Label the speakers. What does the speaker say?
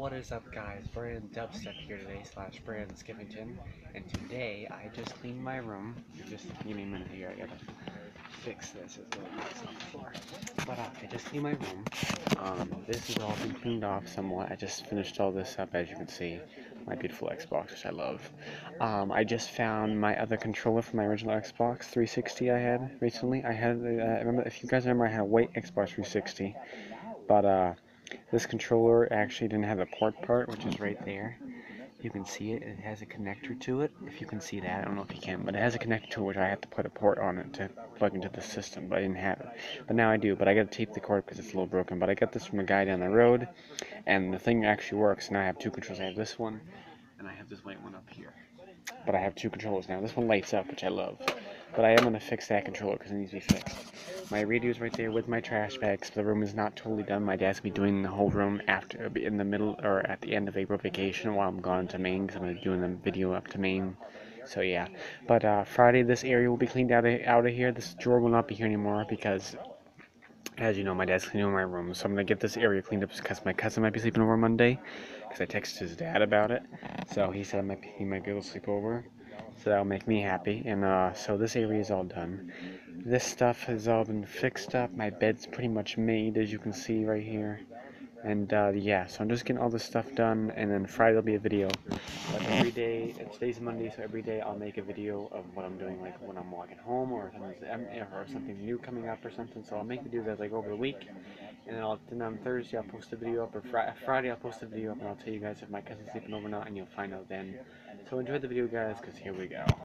Speaker 1: What is up guys, Brandon Dubstep here today, slash Brandon Skippington, and today I just cleaned my room, just give me a minute here, I gotta fix this, it's a little mess on the floor, but uh, I just cleaned my room, um, this has all been cleaned off somewhat, I just finished all this up as you can see, my beautiful Xbox, which I love, um, I just found my other controller for my original Xbox 360 I had recently, I had, uh, remember, if you guys remember I had a white Xbox 360, but uh, this controller actually didn't have a port part, which is right there. You can see it. It has a connector to it. If you can see that, I don't know if you can, but it has a connector to it, which I have to put a port on it to plug into the system, but I didn't have it. But now I do, but I got to tape the cord because it's a little broken. But I got this from a guy down the road, and the thing actually works. Now I have two controls. I have this one, and I have this white one up here. But I have two controllers now. This one lights up, which I love. But I am going to fix that controller because it needs to be fixed. My radio's right there with my trash bags. The room is not totally done. My dad's going to be doing the whole room after, in the middle, or at the end of April vacation while I'm gone to Maine because I'm going to be doing the video up to Maine. So yeah. But uh, Friday, this area will be cleaned out of, out of here. This drawer will not be here anymore because as you know, my dad's cleaning my room, so I'm gonna get this area cleaned up because my cousin might be sleeping over Monday. Because I texted his dad about it, so he said might, he might be able to sleep over. So that'll make me happy. And uh, so this area is all done. This stuff has all been fixed up. My bed's pretty much made, as you can see right here. And uh, yeah, so I'm just getting all this stuff done, and then Friday will be a video. But every day, today's Monday, so every day I'll make a video of what I'm doing, like when I'm walking home, or something, or something new coming up, or something. So I'll make videos as like over the week, and then, I'll, then on Thursday I'll post a video up, or fr Friday I'll post a video up, and I'll tell you guys if my cousin's sleeping over or not, and you'll find out then. So enjoy the video, guys, because here we go.